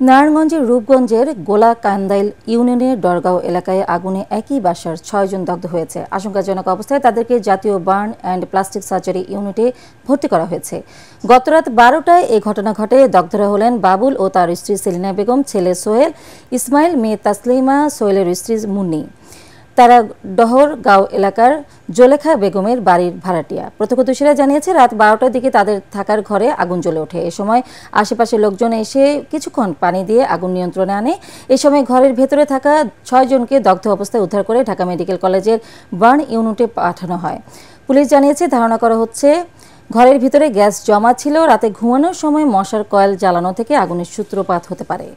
নারায়ণগঞ্জের রূপগঞ্জের গোলা কান্দাইল ইউনিয়নের ডরগাঁও এলাকায় আগুনে একই বাসার ছয়জন দগ্ধ হয়েছে। আশঙ্কাজনক অবস্থায় তাদেরকে জাতীয় বার্ন অ্যান্ড প্লাস্টিক সার্জারি ইউনিটে ভর্তি করা হয়েছে। গতরাত বারোটায় এই ঘটনা ঘটে। দগ্ধরা হলেন বাবুল ও তার স্ত্রী সেলিনা বেগম, ছেলে সোহেল, ইসমাইল, মেয়ে তাসলিমা, সোহেলের স্ত্রী মুন্নি। তারা ডহরগাঁও এলাকার জোলেখা বেগমের বাড়ির ভাড়াটিয়া। প্রত্যক্ষদর্শীরা জানিয়েছে, রাত বারোটার দিকে তাদের থাকার ঘরে আগুন জ্বলে ওঠে। এ সময় আশেপাশের লোকজন এসে কিছুক্ষণ পানি দিয়ে আগুন নিয়ন্ত্রণে আনে। এ সময় ঘরের ভেতরে থাকা ছয়জনকে দগ্ধ অবস্থায় উদ্ধার করে ঢাকা মেডিকেল কলেজের বার্ন ইউনিটে পাঠানো হয়। পুলিশ জানিয়েছে, ধারণা করা হচ্ছে, ঘরের ভিতরে গ্যাস জমা ছিল। রাতে ঘুমানোর সময় মশার কয়েল জ্বালানো থেকে আগুনের সূত্রপাত হতে পারে।